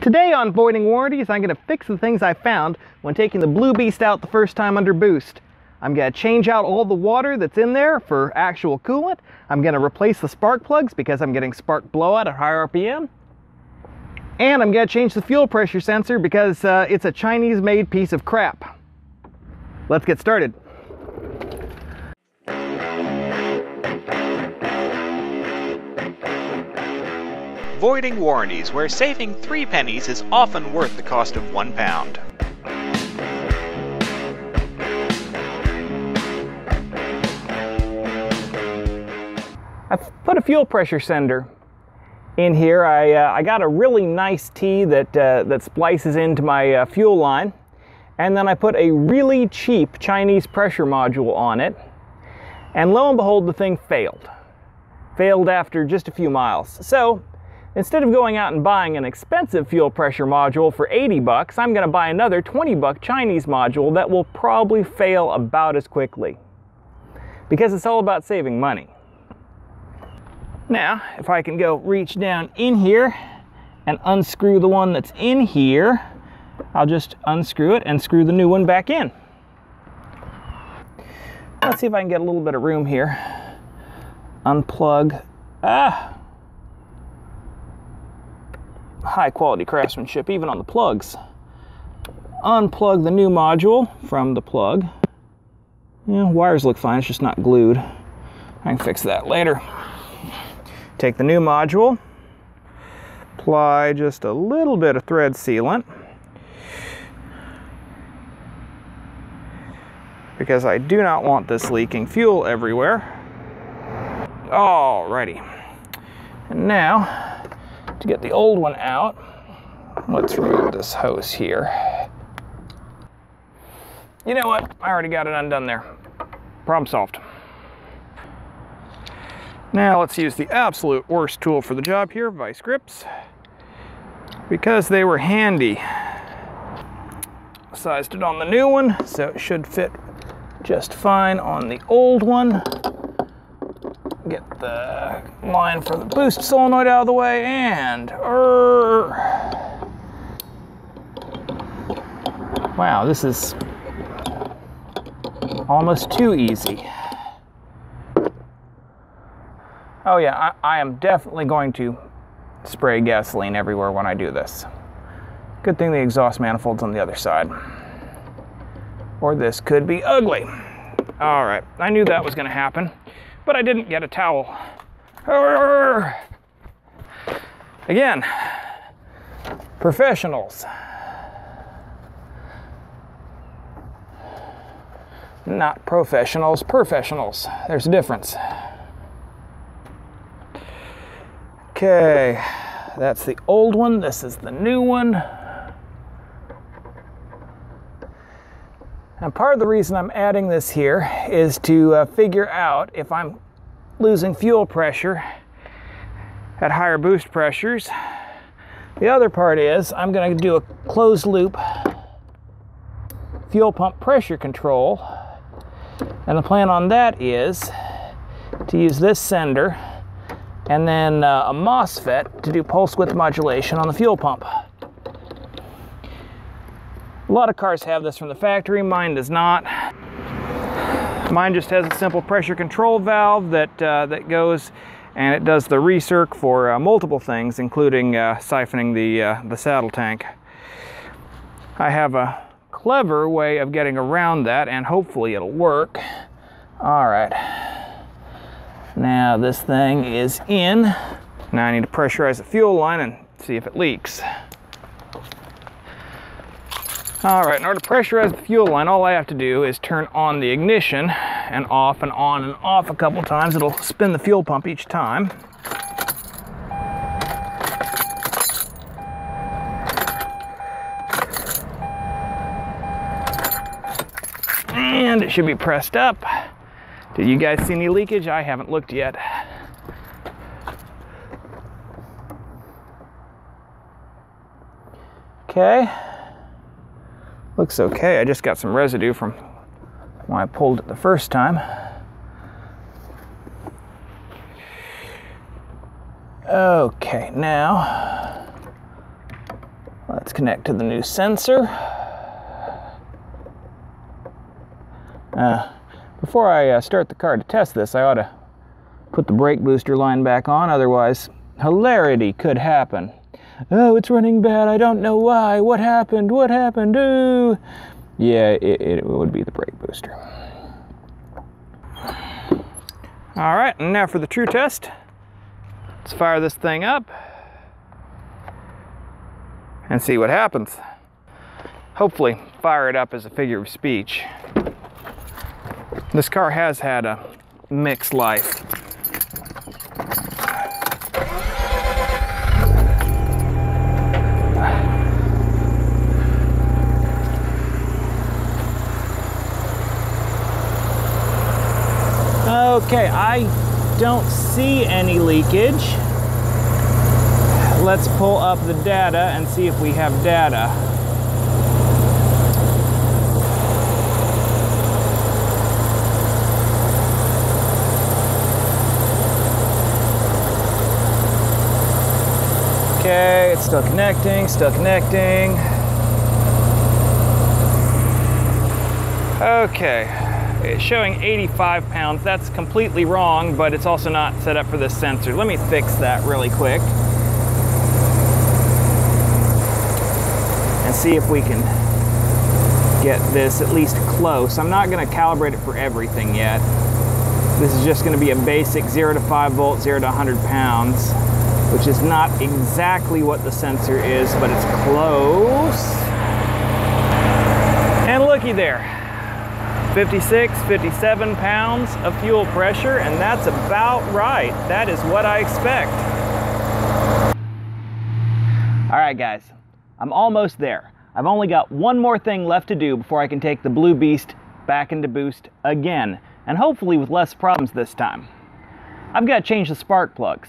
Today on Voiding Warranties, I'm going to fix the things I found when taking the Blue Beast out the first time under boost. I'm going to change out all the water that's in there for actual coolant. I'm going to replace the spark plugs because I'm getting spark blowout at high RPM. And I'm going to change the fuel pressure sensor because uh, it's a Chinese-made piece of crap. Let's get started. Voiding warranties, where saving three pennies is often worth the cost of one pound. I've put a fuel pressure sender in here. I, uh, I got a really nice T that, uh, that splices into my uh, fuel line. And then I put a really cheap Chinese pressure module on it. And lo and behold, the thing failed. Failed after just a few miles. So instead of going out and buying an expensive fuel pressure module for 80 bucks, I'm gonna buy another 20 buck Chinese module that will probably fail about as quickly. Because it's all about saving money. Now, if I can go reach down in here and unscrew the one that's in here, I'll just unscrew it and screw the new one back in. Let's see if I can get a little bit of room here. Unplug. Ah! High quality craftsmanship, even on the plugs. Unplug the new module from the plug. Yeah, wires look fine, it's just not glued. I can fix that later. Take the new module, apply just a little bit of thread sealant because I do not want this leaking fuel everywhere. Alrighty. And now, to get the old one out, let's remove this hose here. You know what? I already got it undone there. Problem solved. Now let's use the absolute worst tool for the job here, vice grips. Because they were handy. Sized it on the new one, so it should fit just fine on the old one. The line for the boost solenoid out of the way, and... Wow, this is almost too easy. Oh yeah, I, I, am definitely going to spray gasoline everywhere when I do this. Good thing the exhaust manifold's on the other side. Or this could be ugly. All right, I knew that was gonna happen, but I didn't get a towel. Again, professionals. Not professionals, professionals. There's a difference. Okay, that's the old one. This is the new one. And part of the reason I'm adding this here is to uh, figure out if I'm losing fuel pressure at higher boost pressures. The other part is I'm going to do a closed loop fuel pump pressure control. And the plan on that is to use this sender and then uh, a MOSFET to do pulse width modulation on the fuel pump. A lot of cars have this from the factory, mine does not. Mine just has a simple pressure control valve that, uh, that goes and it does the recirc for uh, multiple things, including uh, siphoning the, uh, the saddle tank. I have a clever way of getting around that and hopefully it'll work. All right. Now this thing is in. Now I need to pressurize the fuel line and see if it leaks. All right, in order to pressurize the fuel line, all I have to do is turn on the ignition and off and on and off a couple times. It'll spin the fuel pump each time. And it should be pressed up. Did you guys see any leakage? I haven't looked yet. Okay. Looks okay. I just got some residue from when I pulled it the first time. Okay, now Let's connect to the new sensor. Uh, before I uh, start the car to test this, I ought to put the brake booster line back on, otherwise hilarity could happen. Oh, it's running bad. I don't know why. What happened? What happened? Ooh. Yeah, it, it would be the brake booster. All right, and now for the true test. Let's fire this thing up and see what happens. Hopefully, fire it up as a figure of speech. This car has had a mixed life. Okay, I don't see any leakage. Let's pull up the data and see if we have data. Okay, it's still connecting, still connecting. Okay, it's showing 85 pounds. That's completely wrong, but it's also not set up for this sensor. Let me fix that really quick. And see if we can get this at least close. I'm not gonna calibrate it for everything yet. This is just gonna be a basic zero to five volt, zero to 100 pounds, which is not exactly what the sensor is, but it's close. And looky there, 56, 57 pounds of fuel pressure, and that's about right. That is what I expect. All right, guys, I'm almost there. I've only got one more thing left to do before I can take the Blue Beast back into boost again, and hopefully with less problems this time. I've got to change the spark plugs.